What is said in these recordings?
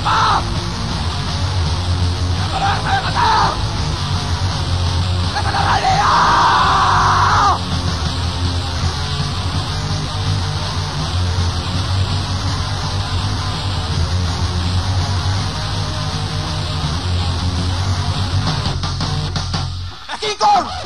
papá! ¡Me van matar! ¡Me van a matar! ¡Aquí!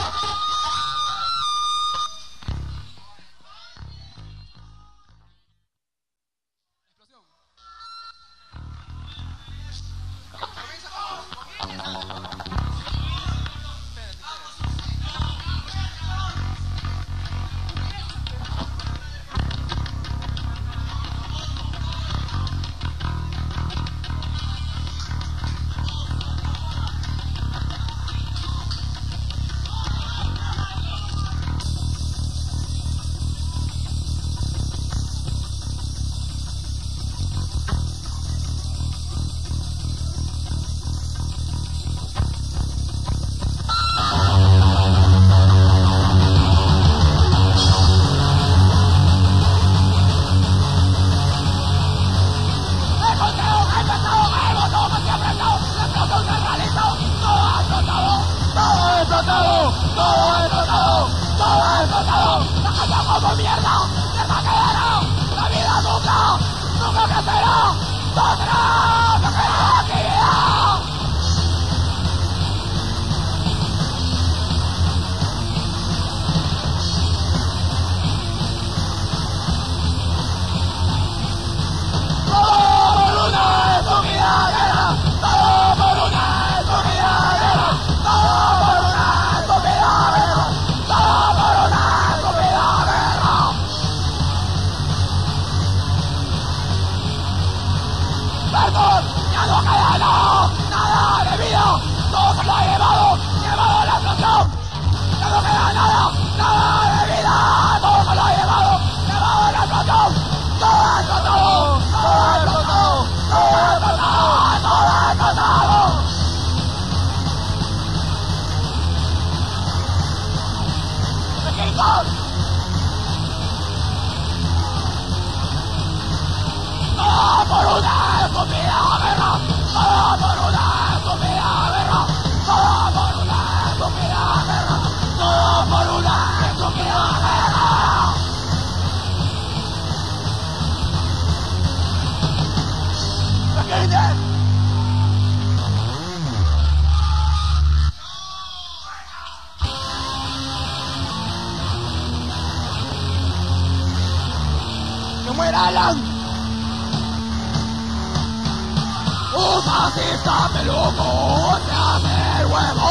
fascista peluco, se hace el huevo.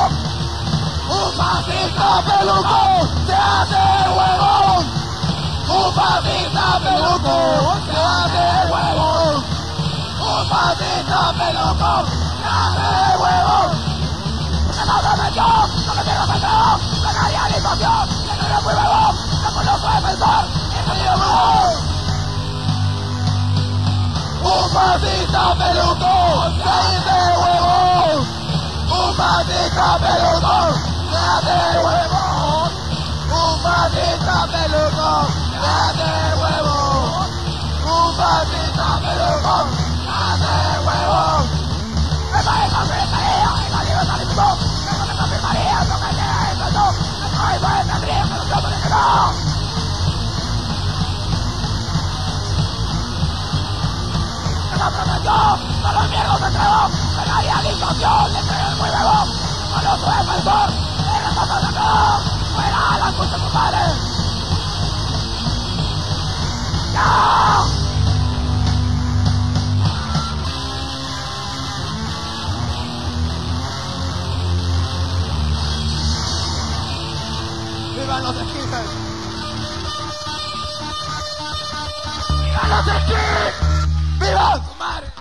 Un fascista peluco, se hace el huevo. Un fascista peluco, se hace el huevo. Un fascista peluco, se hace el huevo. No me metió, no me quiero meter, me ni que no era muy no es ¡Un maldito pelotón! ¡Cállate, huevón! ¡Un maldito pelotón! Uma huevón! ¡Un maldito pelotón! ¡Cállate, huevón! ¡Un maldito pelotón! ¡Cállate, huevón! ¡Esa es la secretaría! ¡Esa es la libertad! ¡Esa. No! ¡Esa prometió! ¡No los mierdos se entregó! ¡Que la realización le el muy! ¡No lo fue defensor! ¡El responsable de todo! ¡Fuera la escucha tu padre! ¡No! ¡Vivan los esquites! ¡Vivan los esquites! Viva, Mário!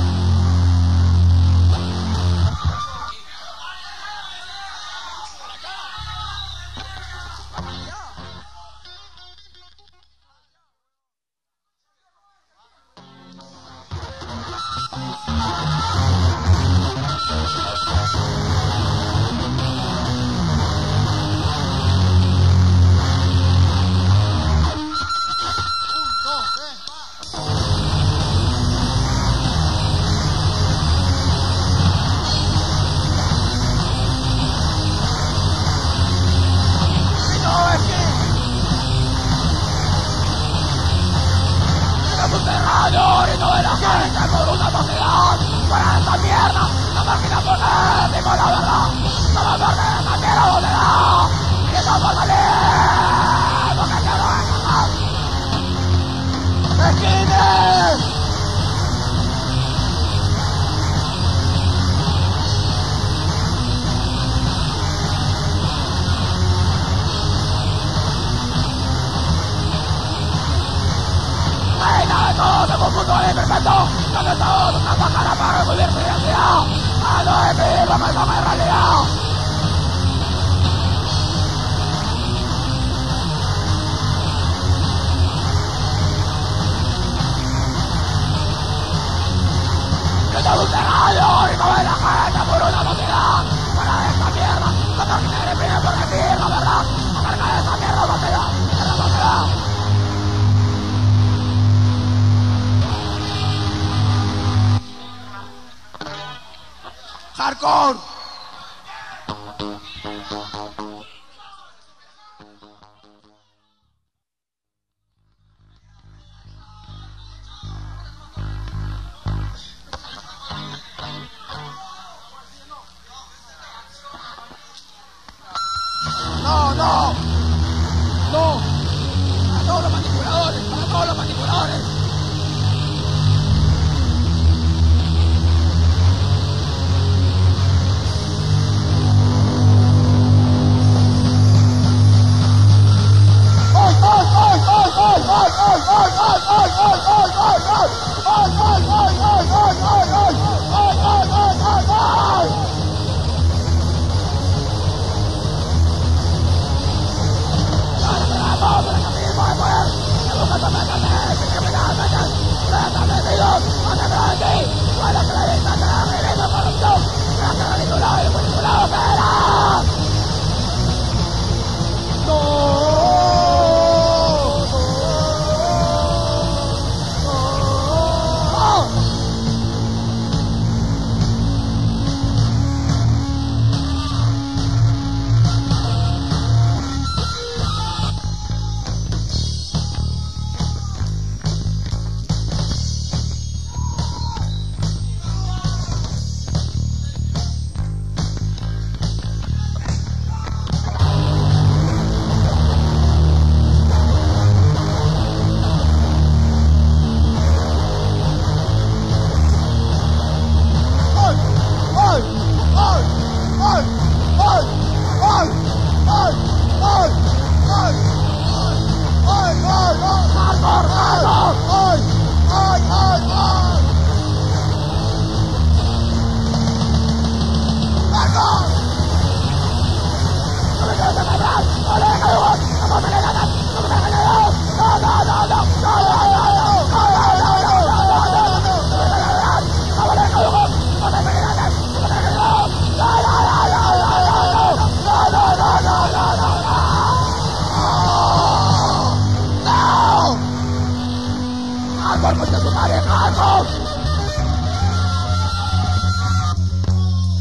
Cargo!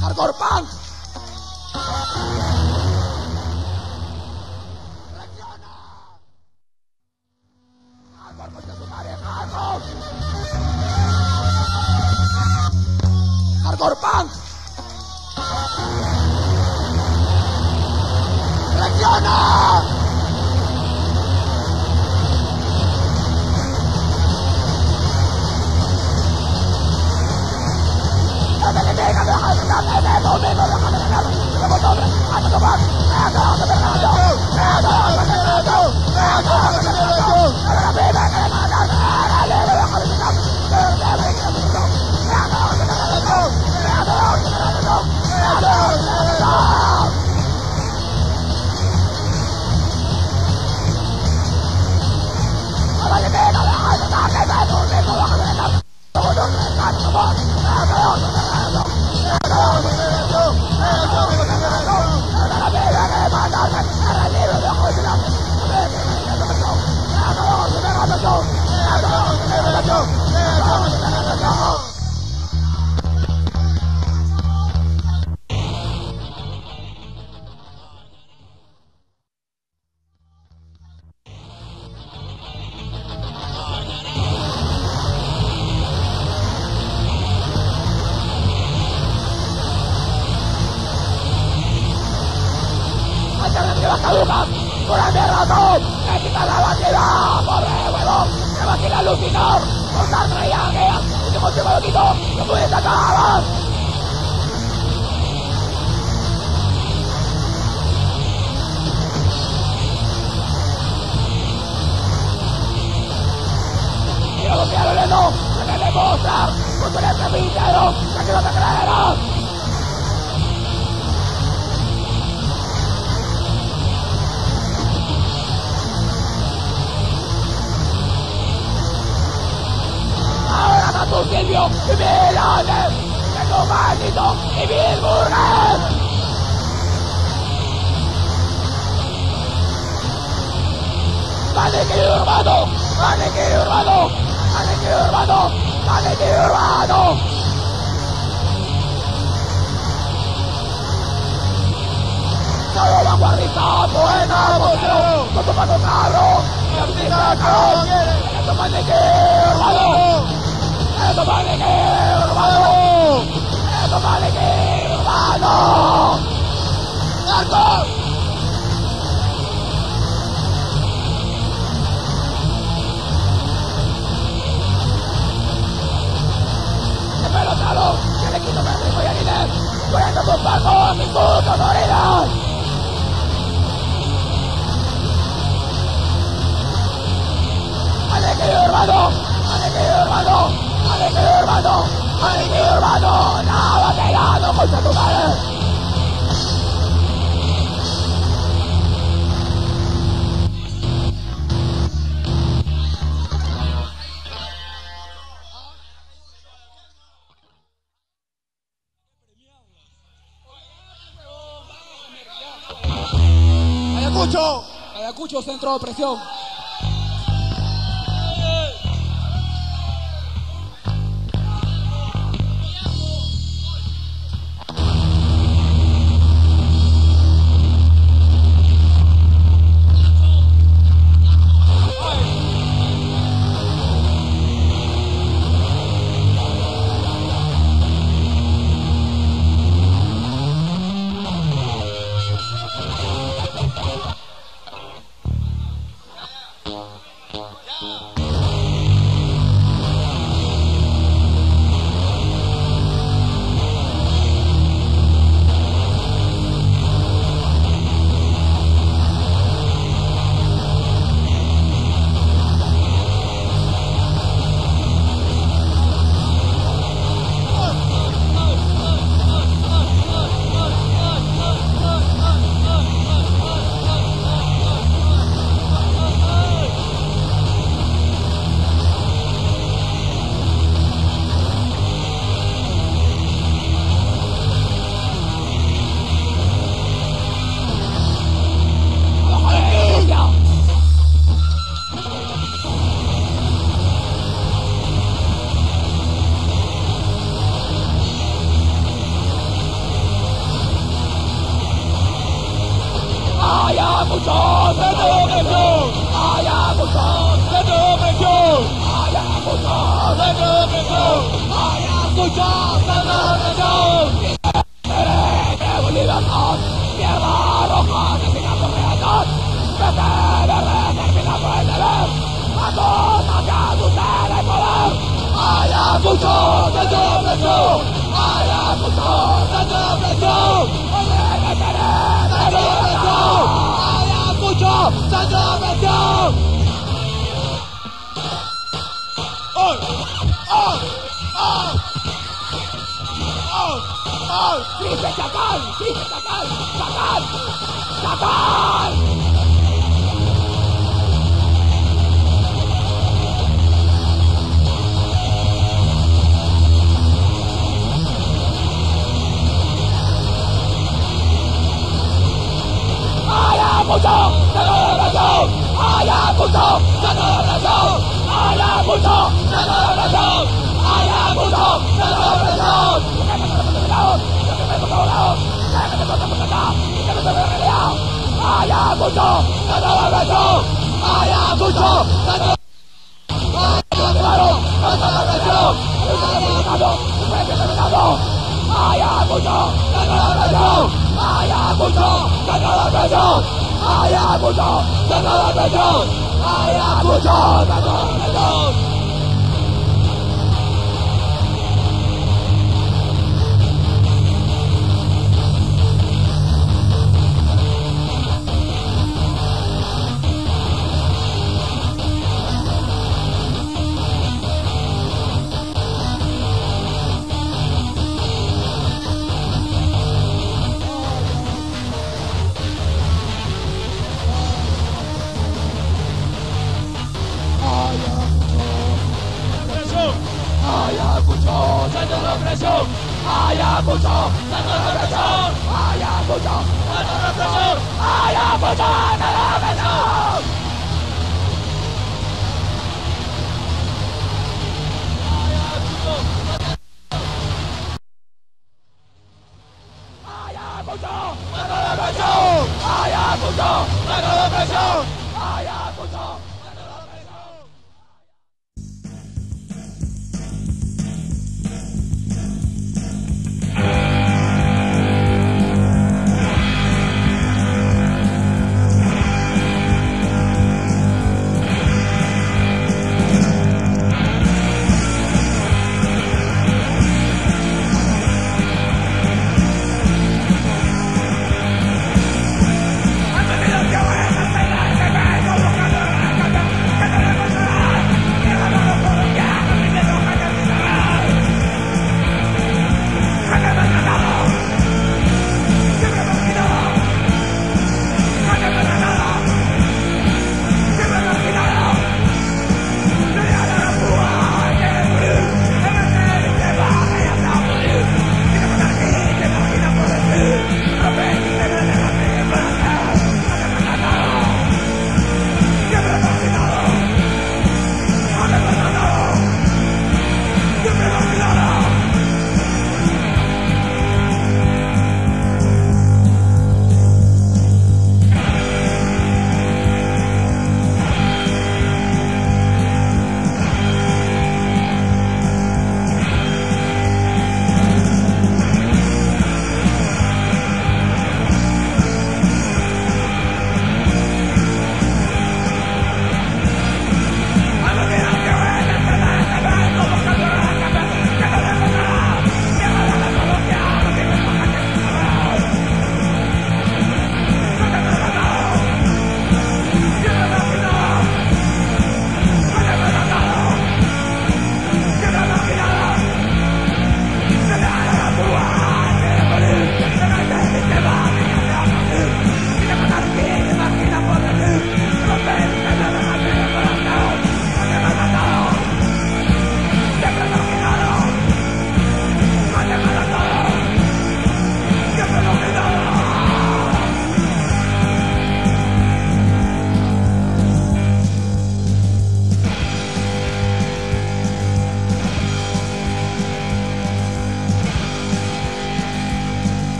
Cargo! Pan! Jesús Silvio y Milanes, Jesús Maldito y Bill Burger. Maniquí urbano, maniquí urbano, maniquí urbano, maniquí. Solo. ¡Eso vale que urbano! ¡Eso vale que urbano! ¡Narco! ¡Qué pelotalo! ¡Que le quito mi voy a quitar! ¡Corriendo con paso! ¡Mi puto moreno! ¡Vale que urbano! ¡Vale que urbano! ¡Ay, mi hermano! ¡Ay, mi hermano! nada ¡No, baterado contra tu madre! Ayacucho, Ayacucho, centro de opresión.